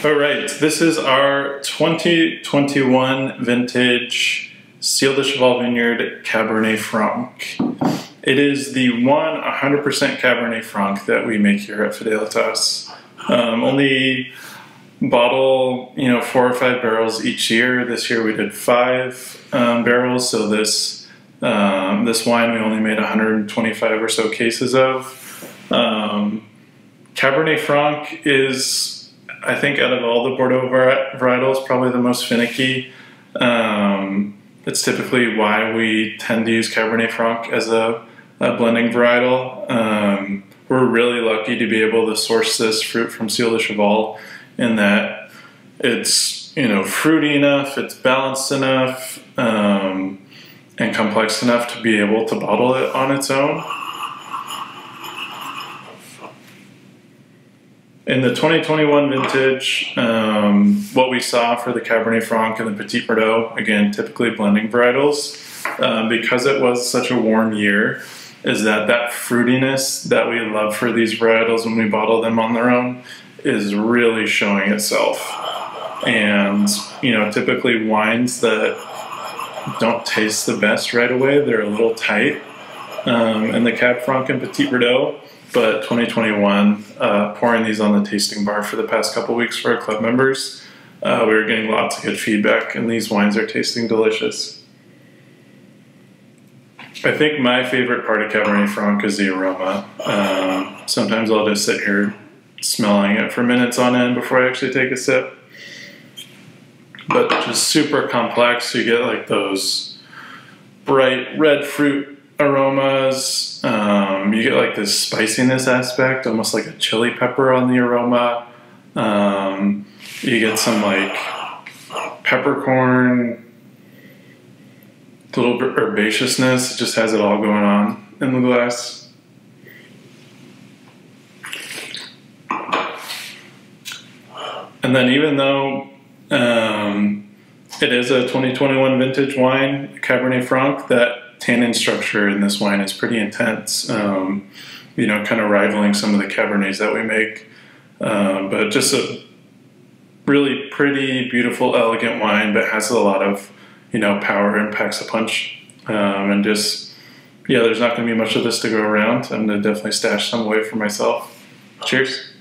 All right, this is our 2021 vintage Ciel du Cheval Vineyard Cabernet Franc. It is the one 100% Cabernet Franc that we make here at Fidelitas. Um, only bottle, you know, four or five barrels each year. This year we did five um, barrels, so this um, this wine we only made 125 or so cases of. Um, Cabernet Franc is, I think, out of all the Bordeaux varietals, probably the most finicky. Um, it's typically why we tend to use Cabernet Franc as a, a blending varietal. Um, we're really lucky to be able to source this fruit from Ciel du Cheval in that it's you know fruity enough, it's balanced enough, um, and complex enough to be able to bottle it on its own. In the 2021 vintage, um, what we saw for the Cabernet Franc and the Petit Verdot, again, typically blending varietals, um, because it was such a warm year, is that that fruitiness that we love for these varietals when we bottle them on their own is really showing itself. And, you know, typically wines that don't taste the best right away, they're a little tight. Um, and the Cab Franc and Petit Verdot, but 2021, uh, pouring these on the tasting bar for the past couple weeks for our club members, uh, we were getting lots of good feedback, and these wines are tasting delicious. I think my favorite part of Cabernet Franc is the aroma. Um, sometimes I'll just sit here smelling it for minutes on end before I actually take a sip. But just super complex. You get like those bright red fruit aromas. Um, you get like this spiciness aspect, almost like a chili pepper on the aroma. Um, you get some like peppercorn, a little herbaceousness. It just has it all going on in the glass. And then even though um, it is a 2021 vintage wine, Cabernet Franc, that tannin structure in this wine is pretty intense. Um, you know, kind of rivaling some of the Cabernets that we make. Um, but just a really pretty, beautiful, elegant wine, but has a lot of, you know, power and packs a punch. Um, and just, yeah, there's not going to be much of this to go around. I'm going to definitely stash some away for myself. Cheers.